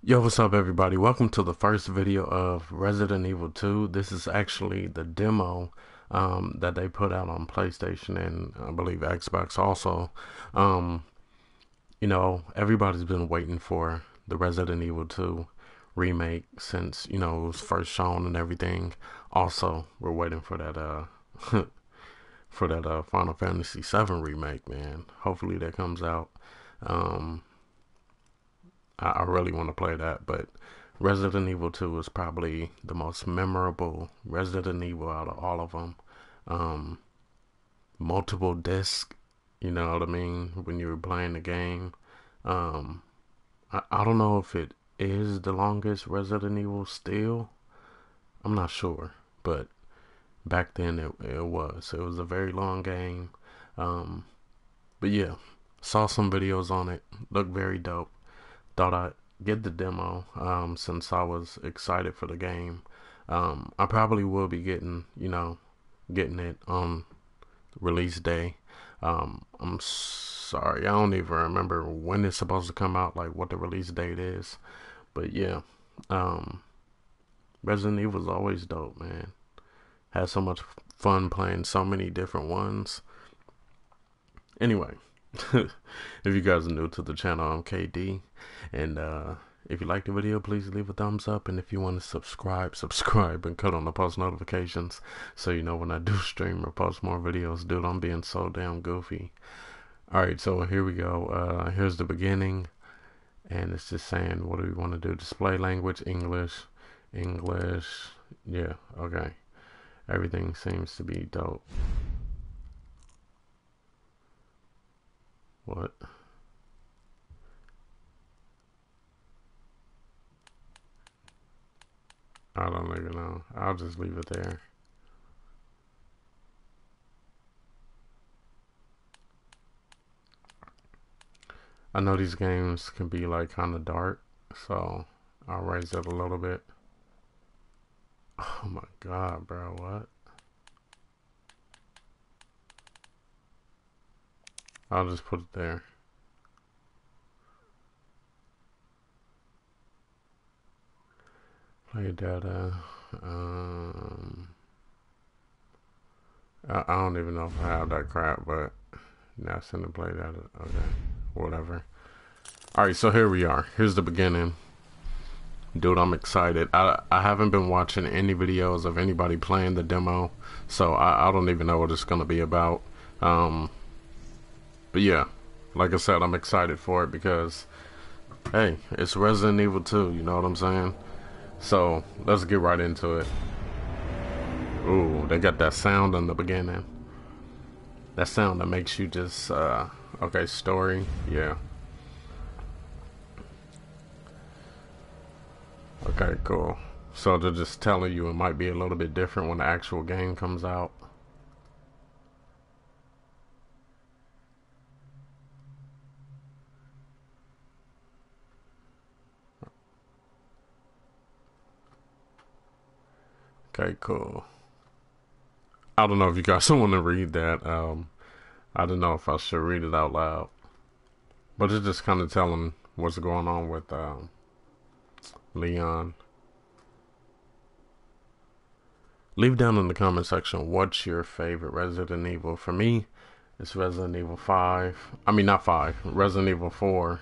Yo, what's up everybody? Welcome to the first video of Resident Evil 2. This is actually the demo um, that they put out on PlayStation and I believe Xbox also. Um, you know, everybody's been waiting for the Resident Evil 2 remake since, you know, it was first shown and everything. Also, we're waiting for that uh for that uh Final Fantasy 7 remake, man. Hopefully that comes out. Um I, I really want to play that, but Resident Evil 2 is probably the most memorable Resident Evil out of all of them. Um, multiple disc, you know what I mean, when you were playing the game. Um, I, I don't know if it is the longest Resident Evil still. I'm not sure, but back then it, it was. It was a very long game. Um, but yeah, saw some videos on it. Looked very dope thought I'd get the demo um, since I was excited for the game. Um, I probably will be getting, you know, getting it on release day. Um, I'm sorry, I don't even remember when it's supposed to come out, like what the release date is. But yeah, um, Resident Evil is always dope, man. Had so much fun playing so many different ones. Anyway, if you guys are new to the channel, I'm KD. And uh, if you like the video, please leave a thumbs up. And if you want to subscribe, subscribe and cut on the post notifications so you know when I do stream or post more videos. Dude, I'm being so damn goofy. Alright, so here we go. Uh, here's the beginning. And it's just saying, what do we want to do? Display language, English, English. Yeah, okay. Everything seems to be dope. What? I don't even know. I'll just leave it there. I know these games can be like kind of dark, so I'll raise it a little bit. Oh my god, bro, what? I'll just put it there. Play data. Um, I, I, don't even know if I have that crap, but now send the play data. Okay, whatever. All right, so here we are. Here's the beginning. Dude, I'm excited. I I haven't been watching any videos of anybody playing the demo, so I, I don't even know what it's gonna be about. Um, but yeah, like I said, I'm excited for it because, hey, it's Resident Evil 2, you know what I'm saying? So, let's get right into it. Ooh, they got that sound in the beginning. That sound that makes you just, uh, okay, story, yeah. Okay, cool. So they're just telling you it might be a little bit different when the actual game comes out. Okay, cool. I don't know if you guys want to read that. Um, I don't know if I should read it out loud. But it's just kind of telling what's going on with um, Leon. Leave down in the comment section what's your favorite Resident Evil. For me, it's Resident Evil 5. I mean, not 5. Resident Evil 4.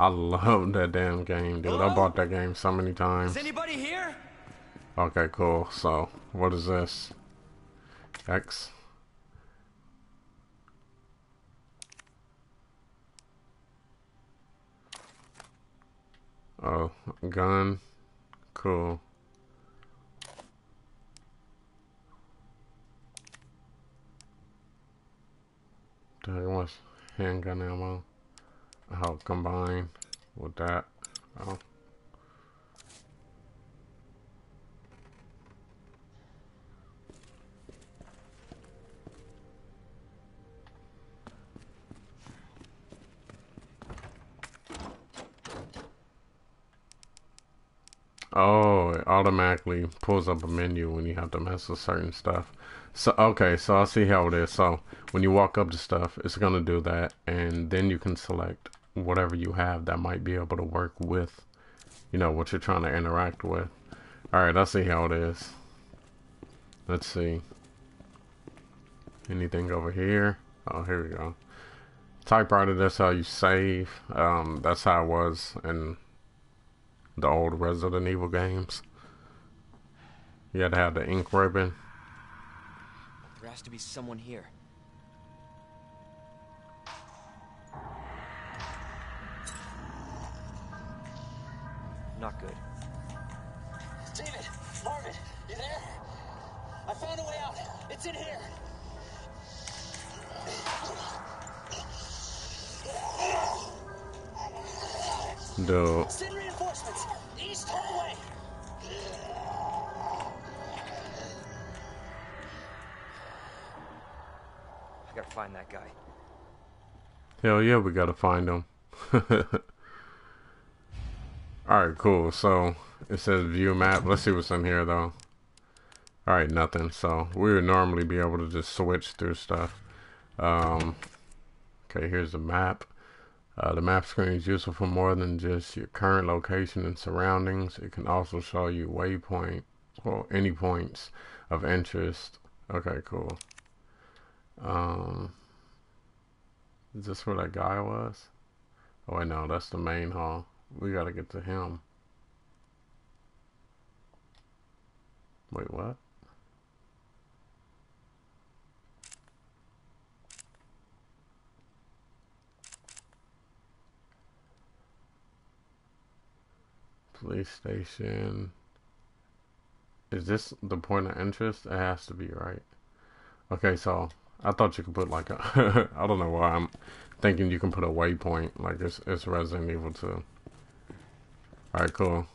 I love that damn game, dude. Hello? I bought that game so many times. Is anybody here? Okay, cool. So, what is this? X. Oh, gun. Cool. How much handgun ammo? How combine with that? Oh. Oh, it automatically pulls up a menu when you have to mess with certain stuff. So, okay, so I'll see how it is. So, when you walk up to stuff, it's going to do that. And then you can select whatever you have that might be able to work with you know, what you're trying to interact with. Alright, let's see how it is. Let's see. Anything over here? Oh, here we go. Typewriter, that's how you save. Um, that's how it was in the old Resident Evil games. You had to have the ink ribbon. There has to be someone here. Not good. David, Marvin, you there? I found a way out. It's in here. The I gotta find that guy. hell yeah, we gotta find him. Alright, cool. So it says view map. Let's see what's in here though. Alright, nothing. So we would normally be able to just switch through stuff. Um, okay, here's the map. Uh, the map screen is useful for more than just your current location and surroundings. It can also show you waypoint or any points of interest. Okay, cool. Um, is this where that guy was? Oh wait, no, that's the main hall. We gotta get to him. Wait, what? Police station. Is this the point of interest? It has to be, right? Okay, so I thought you could put like a I don't know why I'm thinking you can put a waypoint like it's it's Resident Evil 2. Alright, cool.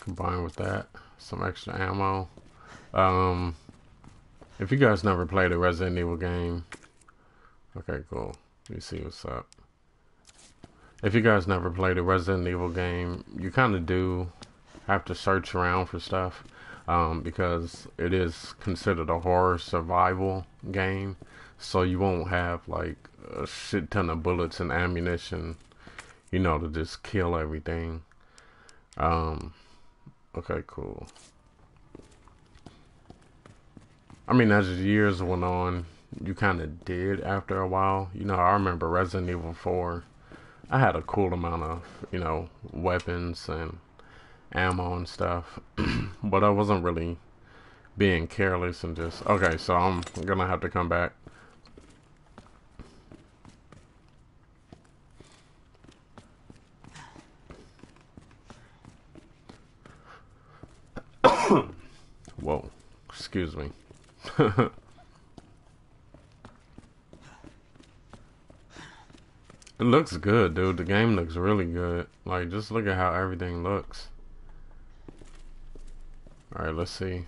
Combined with that, some extra ammo. Um if you guys never played a Resident Evil game, okay, cool. Me see what's up. If you guys never played a Resident Evil game, you kind of do have to search around for stuff um, because it is considered a horror survival game. So you won't have like a shit ton of bullets and ammunition, you know, to just kill everything. Um, okay, cool. I mean, as years went on, you kind of did after a while. You know, I remember Resident Evil 4. I had a cool amount of, you know, weapons and ammo and stuff, but I wasn't really being careless and just okay. So I'm gonna have to come back. Whoa, excuse me. It looks good, dude. The game looks really good. Like, just look at how everything looks. Alright, let's see.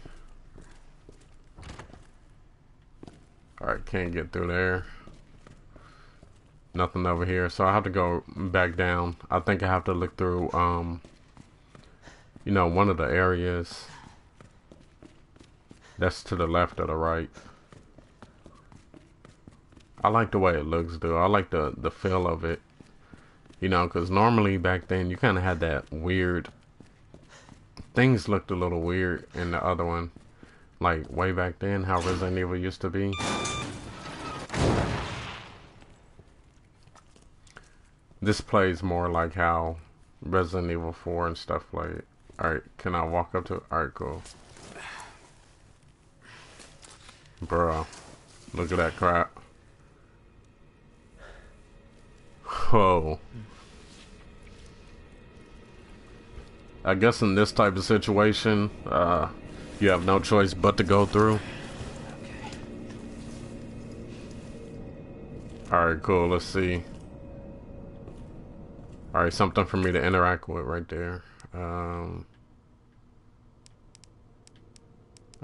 Alright, can't get through there. Nothing over here. So I have to go back down. I think I have to look through, um, you know, one of the areas. That's to the left or the right. I like the way it looks, dude. I like the the feel of it. You know, because normally back then you kind of had that weird. Things looked a little weird in the other one, like way back then, how Resident Evil used to be. This plays more like how Resident Evil 4 and stuff like. Alright, can I walk up to? Alright, cool. Bro, look at that crap. Whoa. I guess in this type of situation, uh, you have no choice but to go through. Alright, cool. Let's see. Alright, something for me to interact with right there. Um,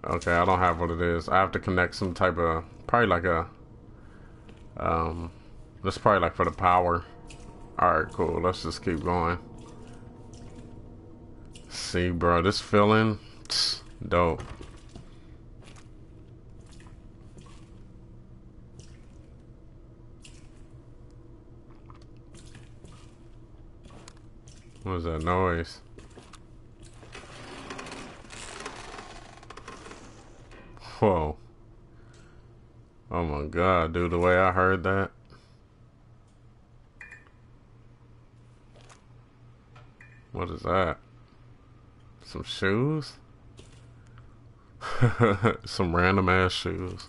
okay, I don't have what it is. I have to connect some type of, probably like a, um, that's probably like for the power. Alright, cool. Let's just keep going. See, bro, this feeling, dope. What was that noise? Whoa. Oh my god, dude, the way I heard that. What is that? Some shoes? Some random ass shoes.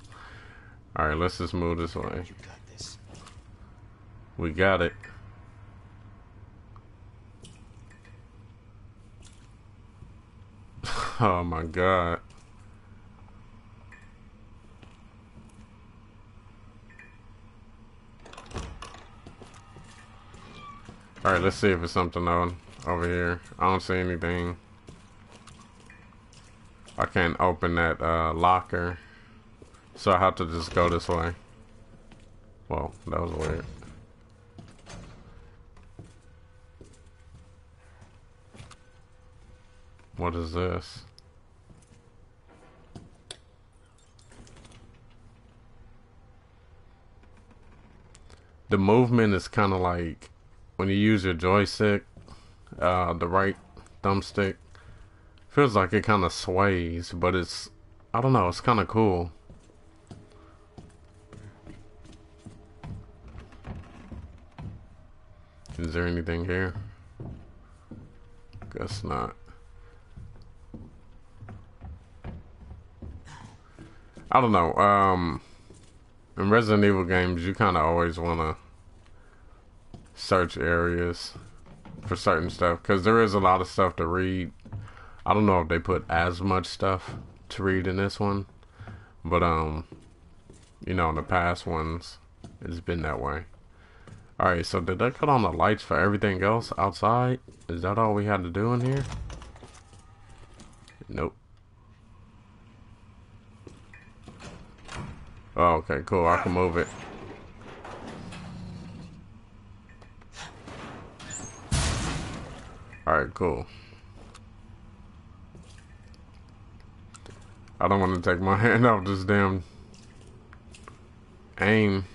Alright, let's just move this way. Got this. We got it. Oh my god. Alright, let's see if it's something on over here. I don't see anything. I can't open that uh, locker. So I have to just go this way. Well, that was weird. What is this? The movement is kind of like when you use your joystick, uh, the right thumbstick. Feels like it kind of sways, but it's, I don't know, it's kind of cool. Is there anything here? Guess not. I don't know. Um, in Resident Evil games, you kind of always want to search areas for certain stuff because there is a lot of stuff to read. I don't know if they put as much stuff to read in this one, but um, you know, in the past ones, it's been that way. Alright, so did they cut on the lights for everything else outside? Is that all we had to do in here? Nope. Oh, okay, cool. I can move it. Alright, cool. I don't want to take my hand off this damn aim.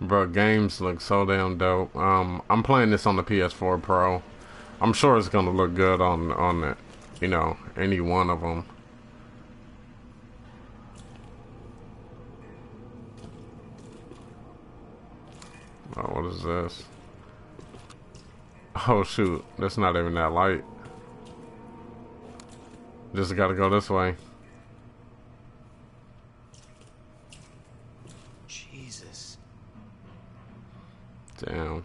Bro, games look so damn dope. Um, I'm playing this on the PS4 Pro. I'm sure it's gonna look good on on it, you know, any one of them. Oh, what is this? Oh shoot, that's not even that light. Just gotta go this way. Jesus. Damn.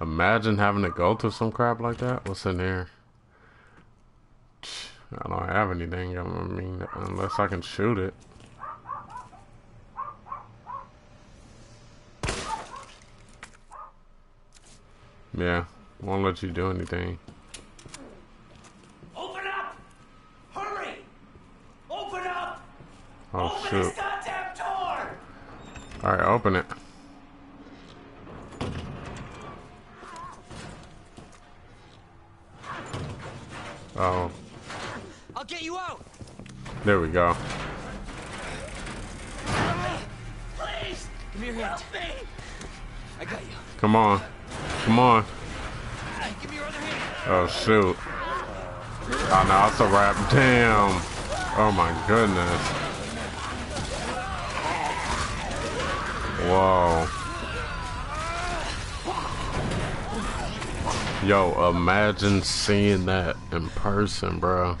Imagine having to go through some crap like that. What's in here? I don't have anything. I mean, unless I can shoot it. Yeah, won't let you do anything. Open up! Hurry! Open up! Oh Open shoot. this goddamn door! Alright, open it. Oh, I'll get you out. there we go. Please! Give me your hand. Help me! I got you. Come on. Come on. Give me your other hand. Oh shoot. Oh no, it's a wrap. Damn. Oh my goodness. Whoa. Yo, imagine seeing that in person, bro.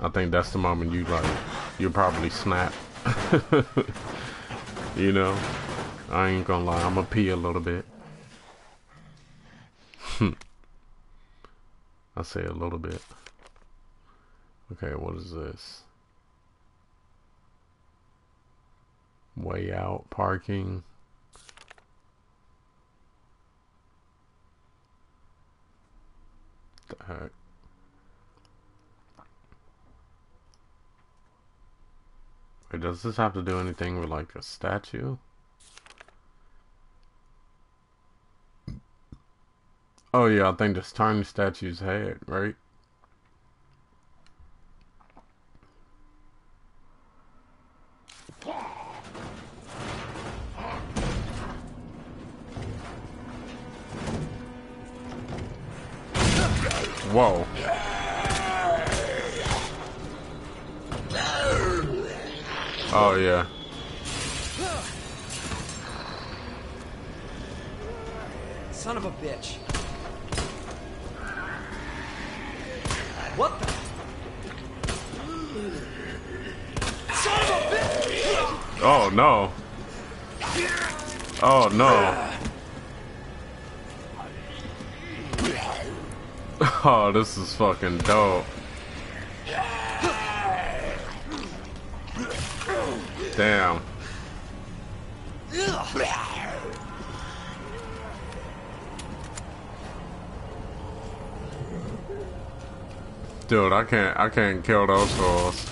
I think that's the moment you like, You'll probably snap. you know? I ain't gonna lie, I'm gonna pee a little bit. I say a little bit. Okay, what is this? Way out parking. The heck? Wait, does this have to do anything with like a statue? Oh yeah, I think this tiny statue's head, right? Whoa. Oh yeah. Son of a bitch. What the? Son of a bitch! Oh no. Oh no. Oh, this is fucking dope. Damn. Dude, I can't I can't kill those fools.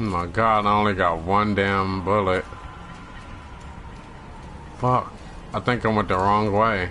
My god, I only got one damn bullet. Fuck. I think I went the wrong way.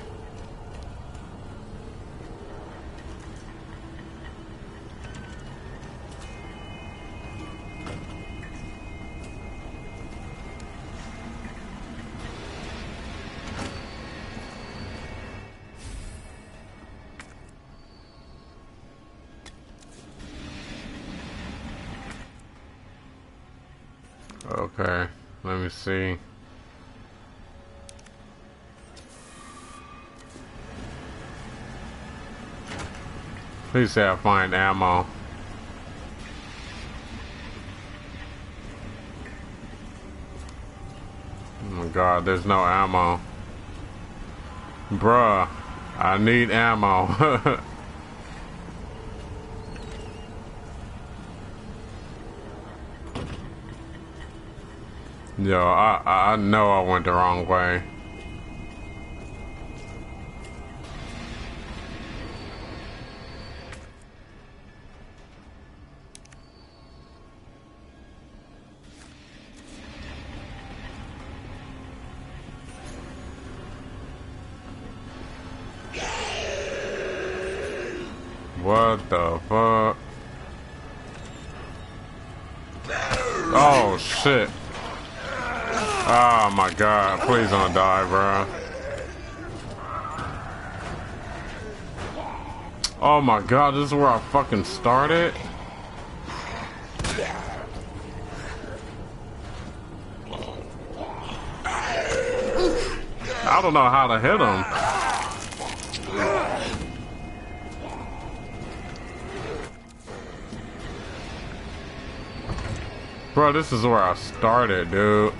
Please say I find ammo. Oh my god, there's no ammo. Bruh, I need ammo. Yo, I, I know I went the wrong way. What the fuck? Oh shit. Oh my god, please don't die, bro. Oh my god, this is where I fucking started? I don't know how to hit him. Bro, this is where I started, dude.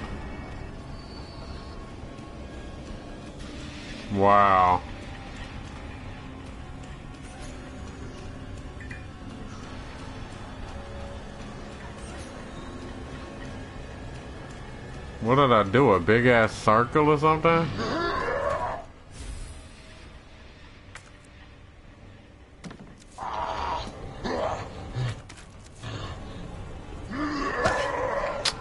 Wow. What did I do? A big ass circle or something?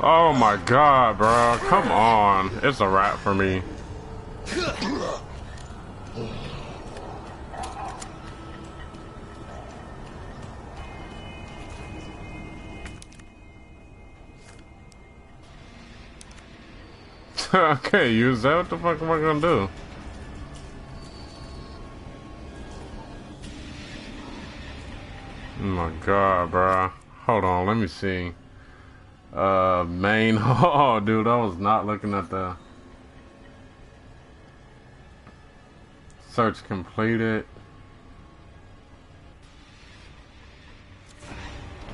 Oh my god, bro. Come on. It's a wrap for me. okay, use that. What the fuck am I gonna do? Oh my god, bro. Hold on, let me see. Uh, main. Oh, dude, I was not looking at the search completed.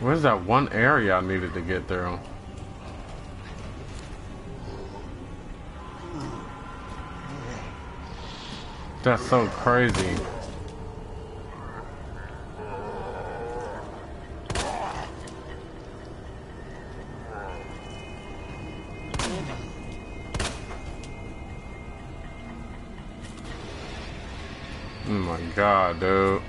Where's that one area I needed to get through? That's so crazy. Oh my god, dude.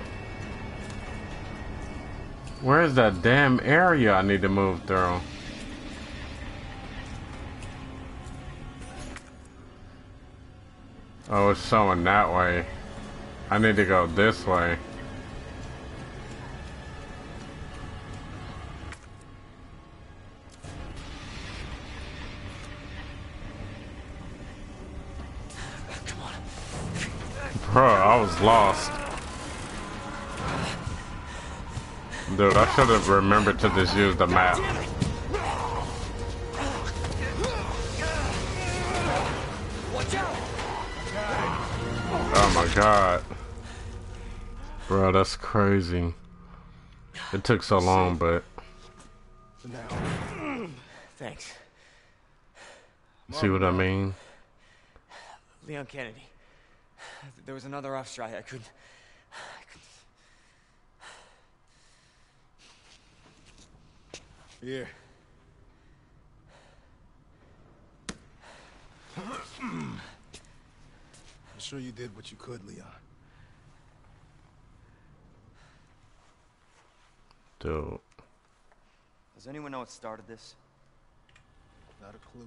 Where's that damn area I need to move through? Oh, it's showing that way. I need to go this way. Was lost. Dude, I should have remembered to just use the map. Damn it! Watch out! Oh my god. Bro, that's crazy. It took so long, but now. Thanks. see what I mean? Leon Kennedy. There was another off strike. I couldn't. I couldn't. Here. I'm sure you did what you could, Leon. Dude. Does anyone know what started this? Not a clue.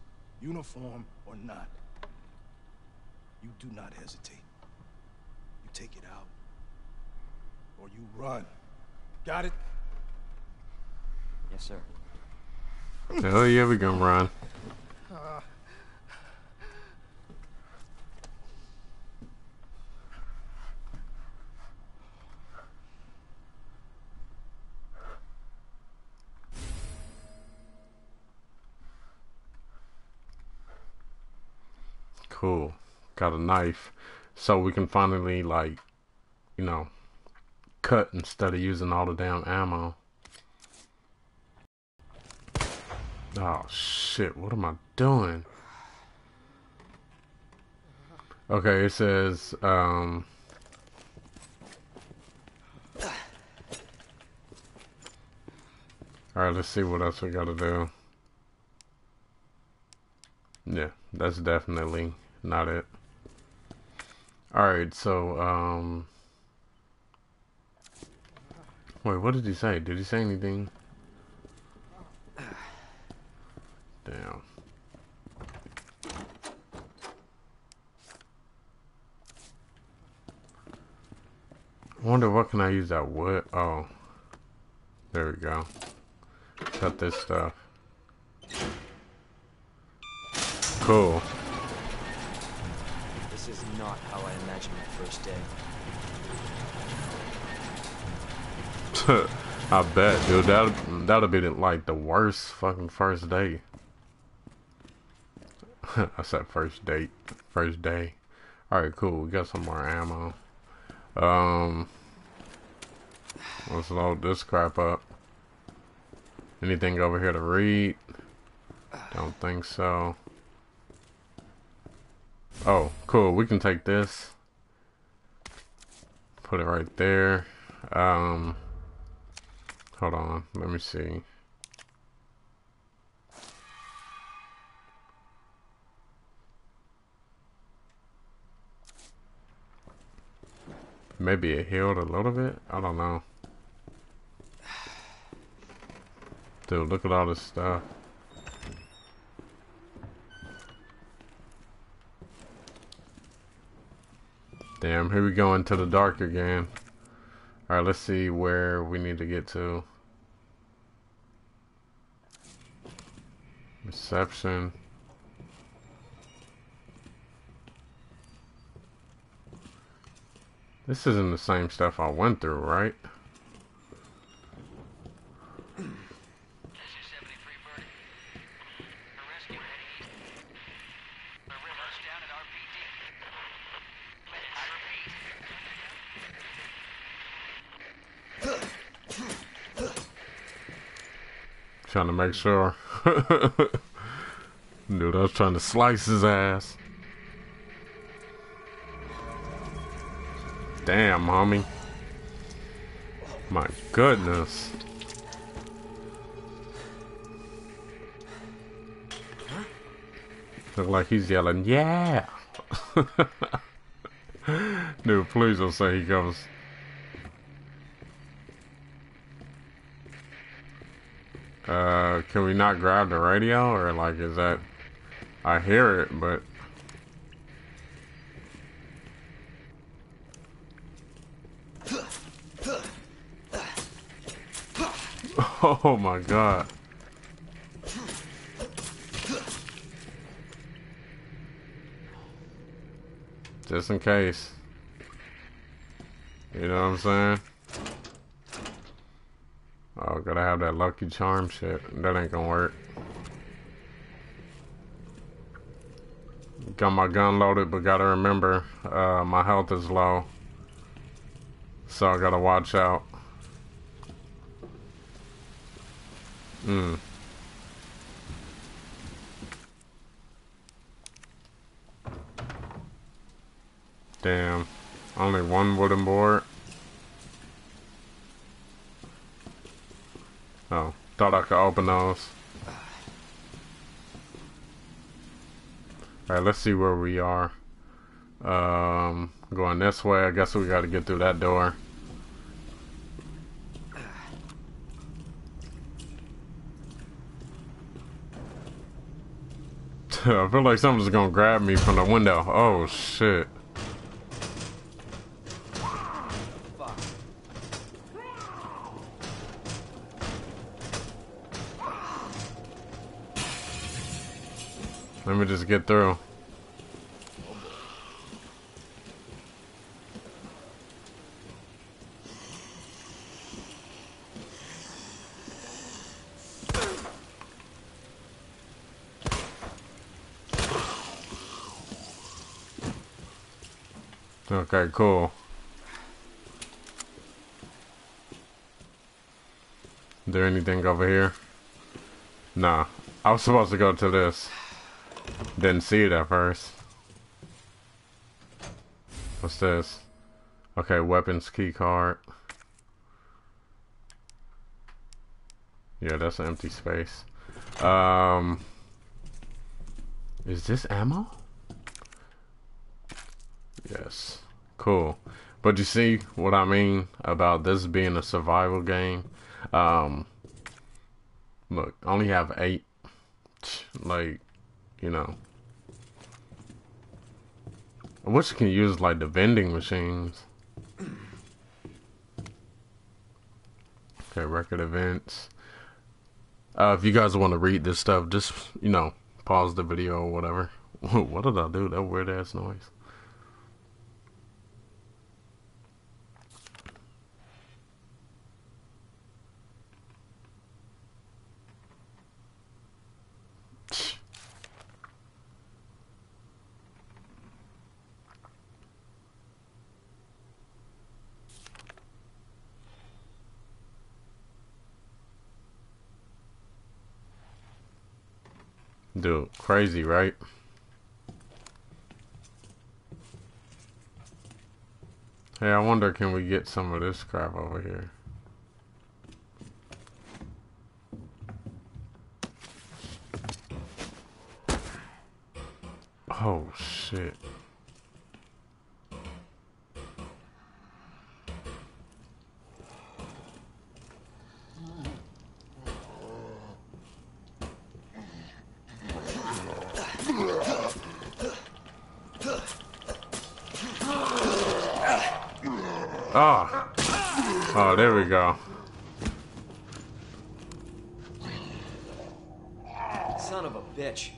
uniform or not, you do not hesitate. You take it out. Or you run. Got it? Yes, sir. Hell yeah, we gonna run. Uh, Cool. Got a knife. So we can finally, like, you know, cut instead of using all the damn ammo. Oh shit, what am I doing? Okay, it says, um... Alright, let's see what else we gotta do. Yeah, that's definitely not it. Alright, so, um... Wait, what did he say? Did he say anything? Damn. Wonder what can I use that wood? Oh. There we go. Cut this stuff. Cool. This is not how I imagined my first day. I bet, dude. That that'll be like the worst fucking first day. I said first date, first day. All right, cool. We got some more ammo. Um, let's load this crap up. Anything over here to read? Don't think so. Oh, cool. We can take this. Put it right there. Um, hold on. Let me see. Maybe it healed a little bit. I don't know. Dude, look at all this stuff. Damn, here we go into the dark again. Alright, let's see where we need to get to. Reception. This isn't the same stuff I went through, right? Make sure. Dude, I was trying to slice his ass. Damn, homie. My goodness. Look like he's yelling, yeah! Dude, please don't say he goes. Uh, can we not grab the radio? Or, like, is that... I hear it, but... Oh my god. Just in case. You know what I'm saying? Oh, gotta have that lucky charm shit. That ain't gonna work. Got my gun loaded, but gotta remember, uh, my health is low. So I gotta watch out. Hmm. Damn. Only one wooden board. Oh, thought I could open those. Alright, let's see where we are. Um, going this way. I guess we gotta get through that door. I feel like something's gonna grab me from the window. Oh shit. Me just get through. Okay, cool. Is there anything over here? Nah. I was supposed to go to this. Didn't see it at first. What's this? Okay, weapons key card. Yeah, that's an empty space. Um, is this ammo? Yes. Cool. But you see what I mean about this being a survival game? Um, look, I only have eight. Like, you know. I wish you can use like the vending machines. Okay, record events. Uh, if you guys want to read this stuff, just, you know, pause the video or whatever. what did I do? That weird ass noise. Dude, crazy, right? Hey, I wonder can we get some of this crap over here? Oh, shit. Oh. Oh, there we go. Son of a bitch.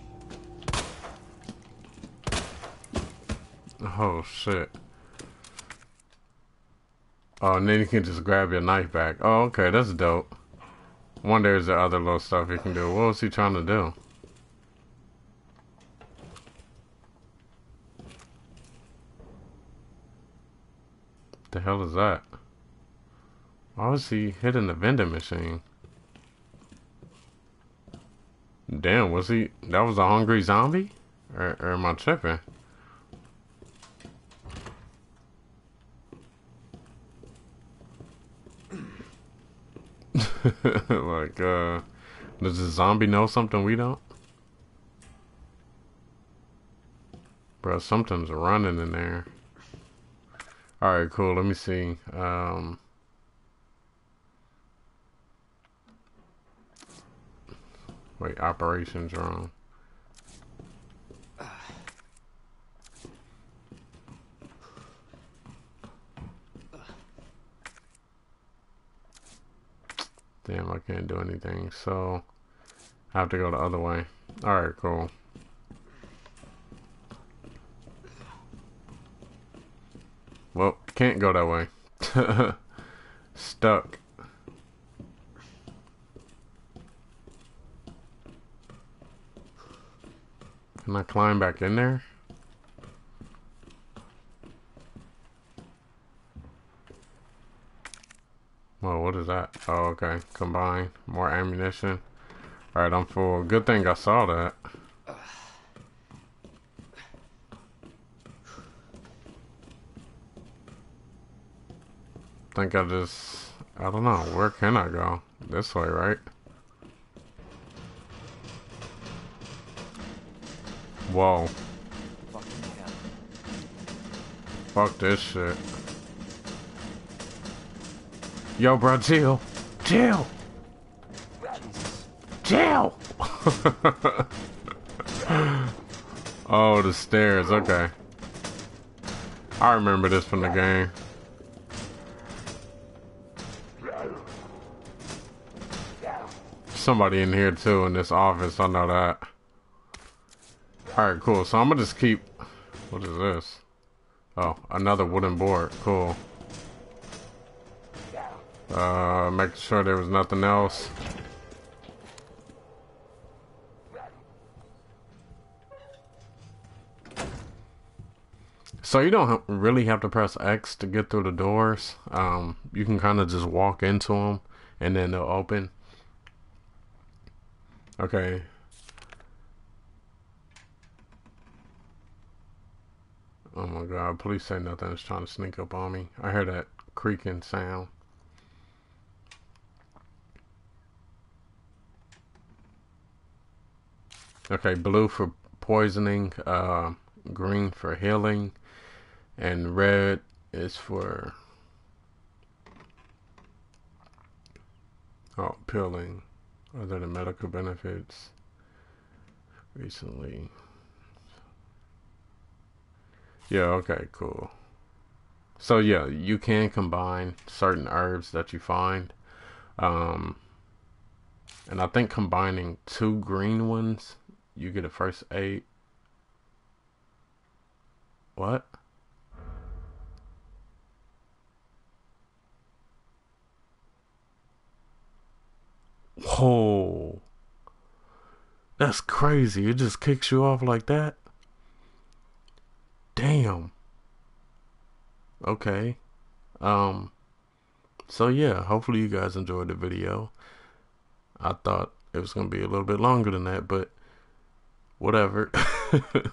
Oh, shit. Oh, and then you can just grab your knife back. Oh, okay, that's dope. Wonder there's the other little stuff you can do. What was he trying to do? The hell is that? Why was he hitting the vending machine? Damn, was he? That was a hungry zombie? Or, or am I tripping? like, uh, does the zombie know something we don't? Bro, something's running in there. Alright, cool. Let me see. Um, wait, operations wrong. Damn, I can't do anything. So, I have to go the other way. Alright, cool. Well, can't go that way. Stuck. Can I climb back in there? Well, what is that? Oh, okay. Combine. More ammunition. Alright, I'm full. Good thing I saw that. think I just... I don't know. Where can I go? This way, right? Whoa. Fuck this shit. Yo, bro, chill. Chill. Chill. oh, the stairs. Okay. I remember this from the game. Somebody in here too in this office. I know that. Alright, cool. So I'm gonna just keep... What is this? Oh, another wooden board. Cool. Uh, making sure there was nothing else. So you don't really have to press X to get through the doors. Um, you can kind of just walk into them and then they'll open. Okay. Oh my god, police say nothing is trying to sneak up on me. I heard that creaking sound. Okay, blue for poisoning, uh, green for healing, and red is for oh, peeling. Other than medical benefits, recently. Yeah, okay, cool. So yeah, you can combine certain herbs that you find. Um, and I think combining two green ones you get a first aid. What? Whoa. That's crazy. It just kicks you off like that. Damn. Okay. Um so yeah, hopefully you guys enjoyed the video. I thought it was going to be a little bit longer than that, but whatever.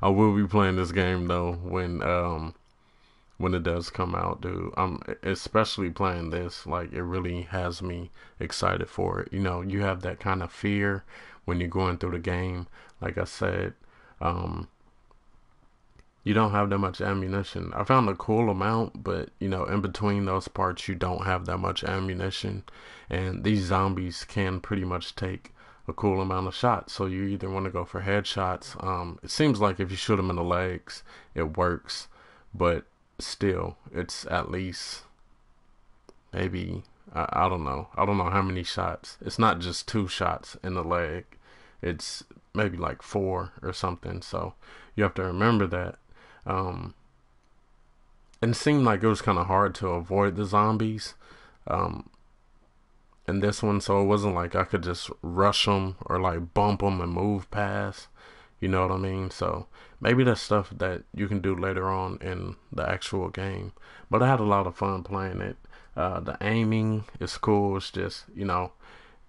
I will be playing this game though when um when it does come out, dude. I'm especially playing this like it really has me excited for it. You know, you have that kind of fear when you're going through the game. Like I said, um you don't have that much ammunition. I found a cool amount, but you know, in between those parts, you don't have that much ammunition, and these zombies can pretty much take a cool amount of shots. So you either want to go for headshots. Um, it seems like if you shoot them in the legs, it works. But still, it's at least maybe I, I don't know. I don't know how many shots. It's not just two shots in the leg. It's maybe like four or something. So you have to remember that. Um, and it seemed like it was kind of hard to avoid the zombies um, in this one, so it wasn't like I could just rush them or like bump them and move past. You know what I mean? So maybe that's stuff that you can do later on in the actual game. But I had a lot of fun playing it. Uh, the aiming is cool. It's just you know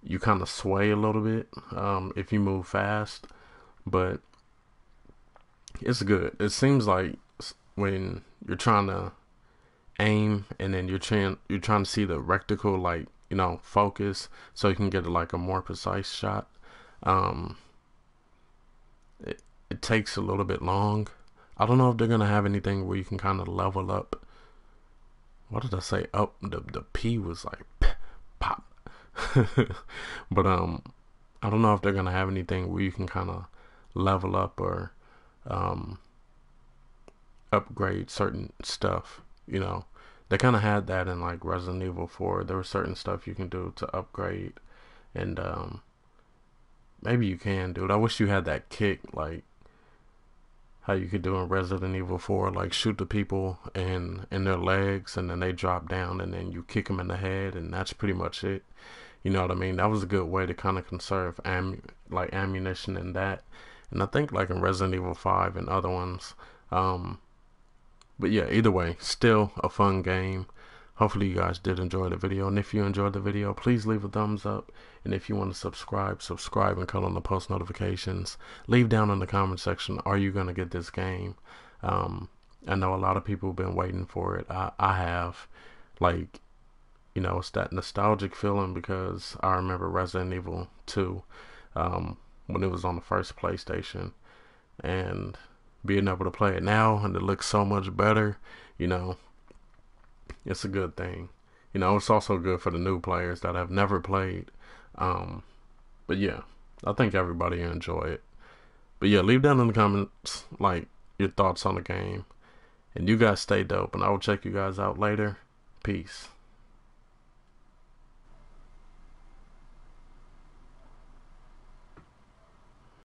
you kind of sway a little bit um, if you move fast, but it's good. It seems like when you're trying to aim and then you're trying you're trying to see the reticle like you know focus so you can get like a more precise shot. Um, it it takes a little bit long. I don't know if they're gonna have anything where you can kind of level up. What did I say? Up the the P was like pop, but um, I don't know if they're gonna have anything where you can kind of level up or um upgrade certain stuff. You know, they kind of had that in like Resident Evil 4. There was certain stuff you can do to upgrade, and um, maybe you can do it. I wish you had that kick like how you could do in Resident Evil 4, like shoot the people in in their legs, and then they drop down, and then you kick them in the head, and that's pretty much it. You know what I mean? That was a good way to kind of conserve am like ammunition in that. And I think like in Resident Evil 5 and other ones, um, but yeah, either way, still a fun game. Hopefully you guys did enjoy the video. And if you enjoyed the video, please leave a thumbs up. And if you want to subscribe, subscribe and cut on the post notifications. Leave down in the comment section, are you going to get this game? Um, I know a lot of people have been waiting for it. I, I have. Like, you know, it's that nostalgic feeling because I remember Resident Evil 2 um, when it was on the first PlayStation. And being able to play it now and it looks so much better, you know, it's a good thing. You know, it's also good for the new players that have never played. Um, but yeah, I think everybody enjoy it. But yeah, leave down in the comments like your thoughts on the game. And you guys stay dope and I will check you guys out later. Peace.